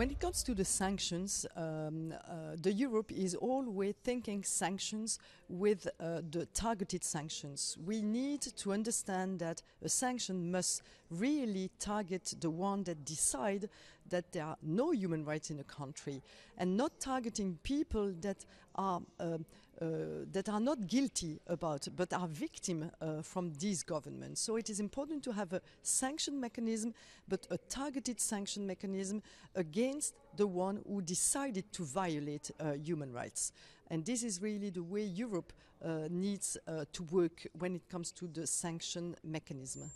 When it comes to the sanctions, um, uh, the Europe is always thinking sanctions with uh, the targeted sanctions. We need to understand that a sanction must really target the one that decide that there are no human rights in a country and not targeting people that are uh, uh, that are not guilty about but are victim uh, from these governments. So it is important to have a sanction mechanism, but a targeted sanction mechanism against the one who decided to violate uh, human rights. And this is really the way Europe uh, needs uh, to work when it comes to the sanction mechanism.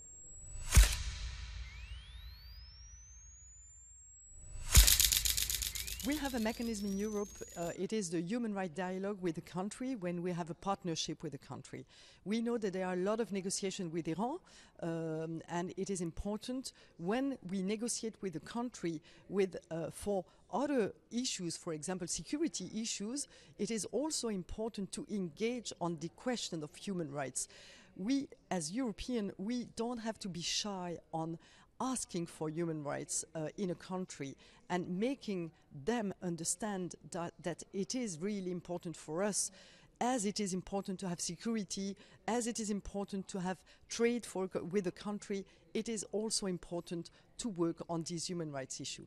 We have a mechanism in Europe. Uh, it is the human rights dialogue with the country when we have a partnership with the country. We know that there are a lot of negotiations with Iran, um, and it is important when we negotiate with the country with uh, for other issues, for example, security issues. It is also important to engage on the question of human rights. We, as European, we don't have to be shy on asking for human rights uh, in a country and making them understand that, that it is really important for us as it is important to have security, as it is important to have trade for, with a country, it is also important to work on these human rights issues.